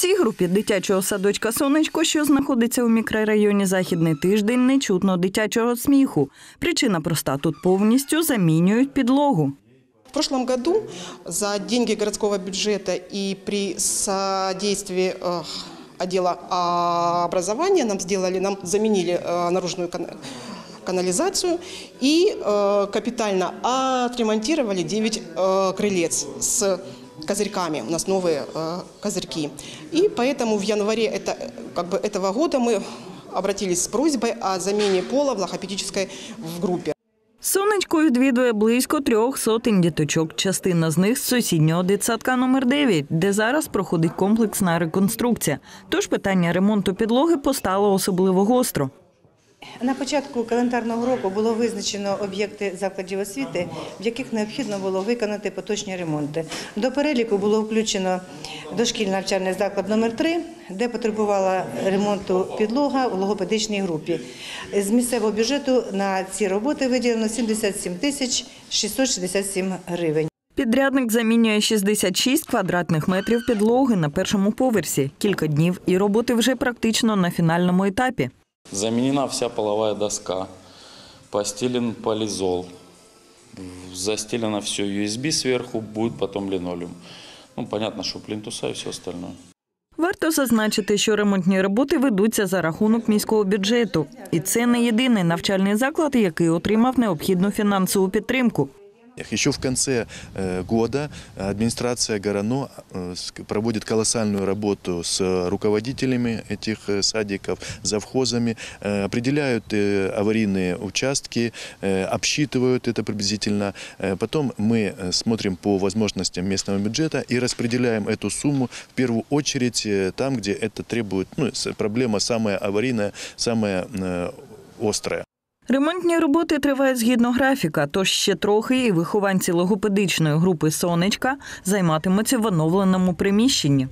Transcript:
цій групі дитячого садочка Сонечко, що знаходиться у мікрорайоні Західний тиждень, не чутно дитячого сміху. Причина проста тут повністю замінюють підлогу. В прошлом году за деньги городского бюджета и при содействии э, отдела а, образования нам сделали, нам заменили э, наружную кан- канализацию и э, капитально отремонтировали 9 э, крылец с козырьками. У нас новые э, козырьки. И поэтому в январе это, э, как бы этого года мы обратились с просьбой о замене пола в логопедической в группе. Сонечко відвідує близько трьох сотень діточок. Частина з них з сусіднього дитсадка номер 9 де зараз проходить комплексна реконструкція. Тож питання ремонту підлоги постало особливо гостро. На початку календарного року було визначено об'єкти закладів освіти, в яких необхідно було виконати поточні ремонти. До переліку було включено дошкільний навчальний заклад номер 3 де потребувала ремонту підлога у логопедичній групі. З місцевого бюджету на ці роботи виділено 77 тисяч 667 гривень. Підрядник замінює 66 квадратних метрів підлоги на першому поверсі. Кілька днів і роботи вже практично на фінальному етапі. Заменена вся половая доска, постелен полизол, застелено все USB сверху, будет потом линолеум. Ну, понятно, что плинтуса и все остальное. Варто зазначити, що ремонтні роботи ведуться за рахунок міського бюджету. І це не єдиний навчальний заклад, який отримав необхідну фінансову підтримку. Еще в конце э, года администрация Горано э, с- проводит колоссальную работу с руководителями этих э, садиков, завхозами, э, определяют э, аварийные участки, э, обсчитывают это приблизительно. Э, Потом мы э, смотрим по возможностям местного бюджета и распределяем эту сумму в первую очередь э, там, где это требует, ну, с- проблема самая аварийная, самая э, острая. Ремонтні роботи тривають згідно графіка, тож ще трохи і вихованці логопедичної групи Сонечка займатимуться в оновленому приміщенні.